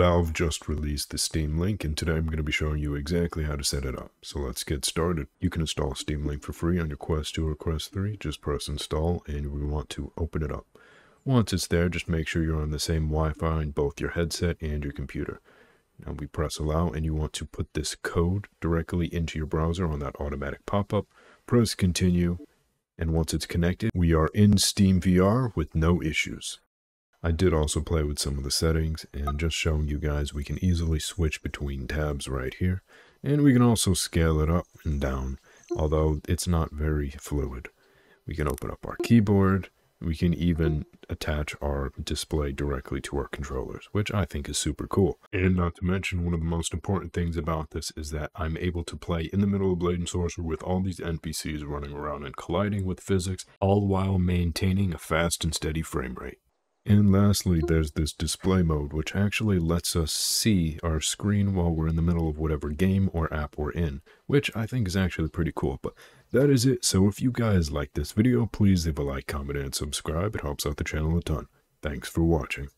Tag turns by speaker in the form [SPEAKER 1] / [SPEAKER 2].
[SPEAKER 1] Valve just released the Steam Link and today I'm going to be showing you exactly how to set it up. So let's get started. You can install Steam Link for free on your Quest 2 or Quest 3. Just press install and we want to open it up. Once it's there, just make sure you're on the same Wi-Fi in both your headset and your computer. Now we press allow and you want to put this code directly into your browser on that automatic pop-up. Press continue and once it's connected, we are in Steam VR with no issues. I did also play with some of the settings and just showing you guys we can easily switch between tabs right here and we can also scale it up and down although it's not very fluid. We can open up our keyboard, we can even attach our display directly to our controllers, which I think is super cool. And not to mention, one of the most important things about this is that I'm able to play in the middle of Blade and Sorcery with all these NPCs running around and colliding with physics, all while maintaining a fast and steady frame rate. And lastly, there's this display mode, which actually lets us see our screen while we're in the middle of whatever game or app we're in, which I think is actually pretty cool. But that is it. So if you guys like this video, please leave a like, comment, and subscribe. It helps out the channel a ton. Thanks for watching.